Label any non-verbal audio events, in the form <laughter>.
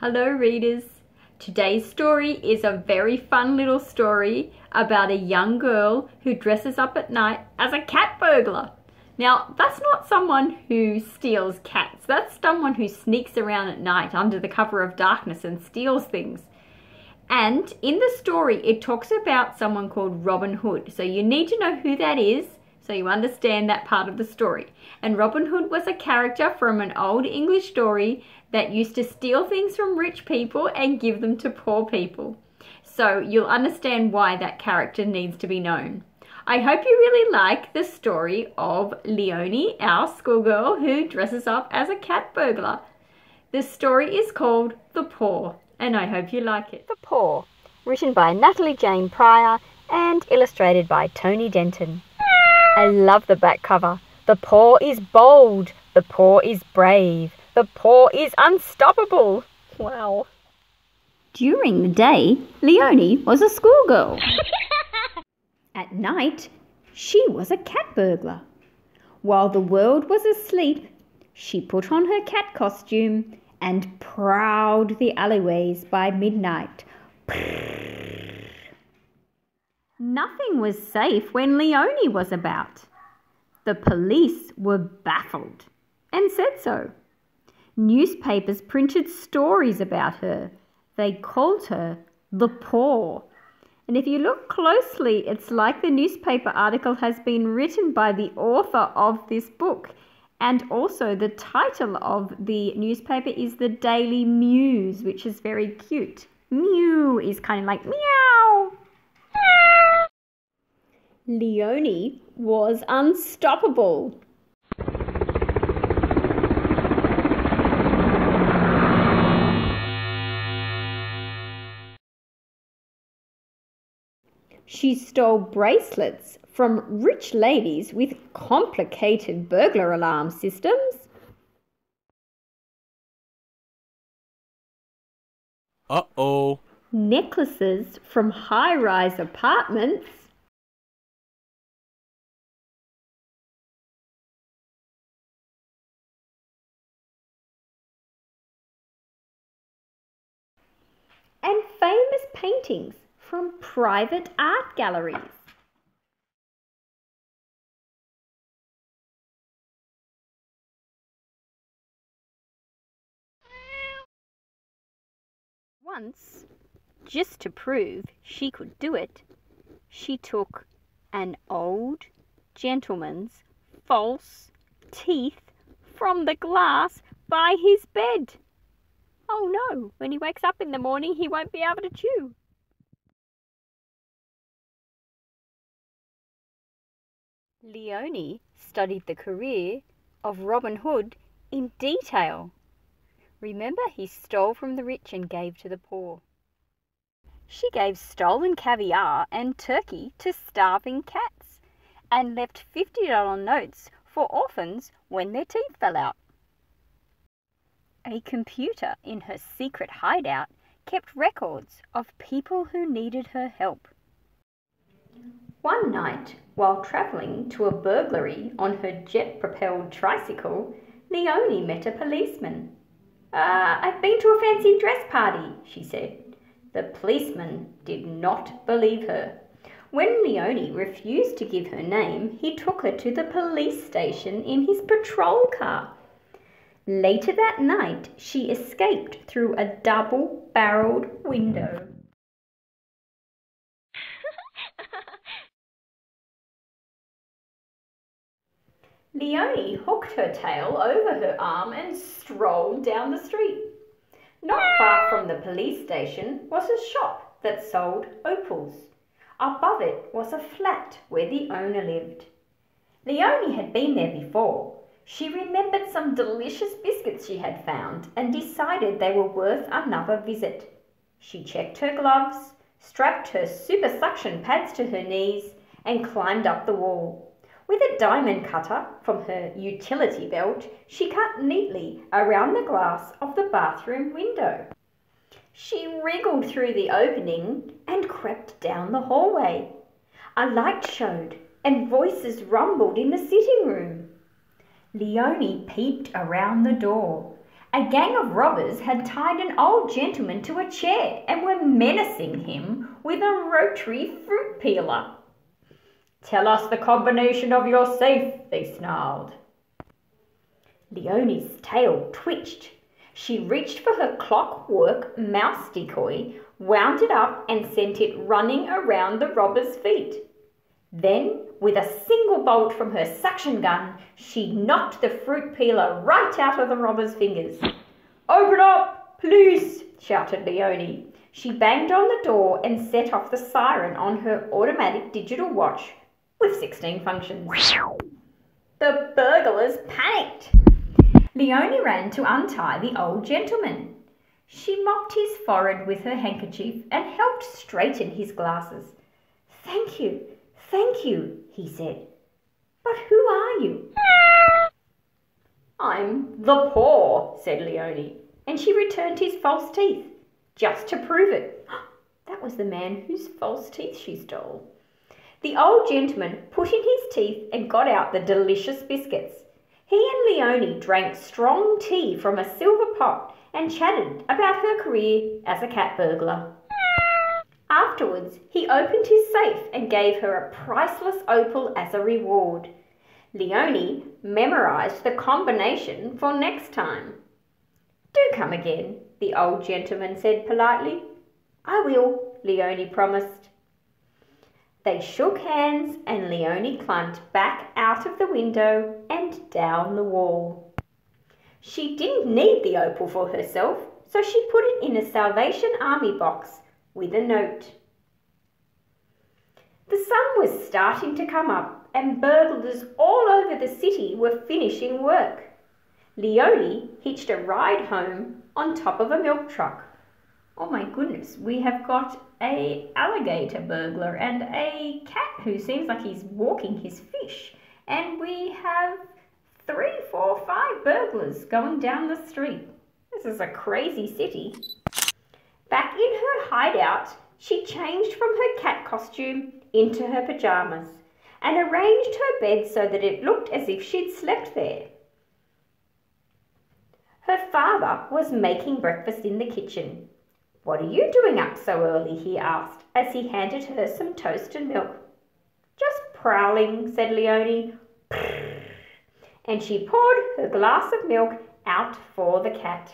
Hello, readers. Today's story is a very fun little story about a young girl who dresses up at night as a cat burglar. Now, that's not someone who steals cats, that's someone who sneaks around at night under the cover of darkness and steals things. And in the story, it talks about someone called Robin Hood. So you need to know who that is so you understand that part of the story. And Robin Hood was a character from an old English story that used to steal things from rich people and give them to poor people. So you'll understand why that character needs to be known. I hope you really like the story of Leonie, our schoolgirl who dresses up as a cat burglar. The story is called The Paw, and I hope you like it. The Paw, written by Natalie Jane Prior and illustrated by Tony Denton. I love the back cover. The paw is bold. The paw is brave. The paw is unstoppable. Wow. During the day, Leonie was a schoolgirl. <laughs> At night, she was a cat burglar. While the world was asleep, she put on her cat costume and prowled the alleyways by midnight. Nothing was safe when Leonie was about. The police were baffled and said so. Newspapers printed stories about her. They called her the Paw. And if you look closely, it's like the newspaper article has been written by the author of this book. And also, the title of the newspaper is the Daily Muse, which is very cute. Mew is kind of like meow. Leonie was unstoppable. She stole bracelets from rich ladies with complicated burglar alarm systems. Uh oh. Necklaces from high rise apartments. Famous paintings from private art galleries. Once, just to prove she could do it, she took an old gentleman's false teeth from the glass by his bed. Oh no, when he wakes up in the morning, he won't be able to chew. Leonie studied the career of Robin Hood in detail. Remember, he stole from the rich and gave to the poor. She gave stolen caviar and turkey to starving cats and left $50 notes for orphans when their teeth fell out. A computer in her secret hideout kept records of people who needed her help. One night, while travelling to a burglary on her jet propelled tricycle, Leonie met a policeman. Uh, I've been to a fancy dress party, she said. The policeman did not believe her. When Leonie refused to give her name, he took her to the police station in his patrol car. Later that night, she escaped through a double barreled window. Leonie hooked her tail over her arm and strolled down the street. Not far from the police station was a shop that sold opals. Above it was a flat where the owner lived. Leonie had been there before, she remembered some delicious biscuits she had found and decided they were worth another visit. She checked her gloves, strapped her super suction pads to her knees, and climbed up the wall. With a diamond cutter from her utility belt, she cut neatly around the glass of the bathroom window. She wriggled through the opening and crept down the hallway. A light showed and voices rumbled in the sitting room. Leonie peeped around the door. A gang of robbers had tied an old gentleman to a chair and were menacing him with a rotary fruit peeler. Tell us the combination of your safe, they snarled. Leonie's tail twitched. She reached for her clockwork mouse decoy, wound it up, and sent it running around the robber's feet. Then, with a single bolt from her suction gun, she knocked the fruit peeler right out of the robber's fingers. Open up, please, shouted Leonie. She banged on the door and set off the siren on her automatic digital watch with 16 functions. The burglars panicked. Leonie ran to untie the old gentleman. She mopped his forehead with her handkerchief and helped straighten his glasses. Thank you, thank you, he said. But who are you? I'm the Paw, said Leonie, and she returned his false teeth, just to prove it. <gasps> That was the man whose false teeth she stole. The old gentleman put in his teeth and got out the delicious biscuits. He and Leonie drank strong tea from a silver pot and chatted about her career as a cat burglar. Afterwards, he opened his safe and gave her a priceless opal as a reward. Leonie memorized the combination for next time. Do come again, the old gentleman said politely. I will, Leonie promised. They shook hands and Leonie climbed back out of the window and down the wall. She didn't need the opal for herself, so she put it in a Salvation Army box with a note. The sun was starting to come up and burglars all over the city were finishing work. Leonie hitched a ride home on top of a milk truck. Oh my goodness, we have got a alligator burglar and a cat who seems like he's walking his fish. And we have three, four, five burglars going down the street. This is a crazy city. Back in hideout, she changed from her cat costume into her pajamas and arranged her bed so that it looked as if she'd slept there. Her father was making breakfast in the kitchen what are you doing up so early? he asked as he handed her some toast and milk. Just prowling, said Leonie. And she poured her glass of milk out for the cat.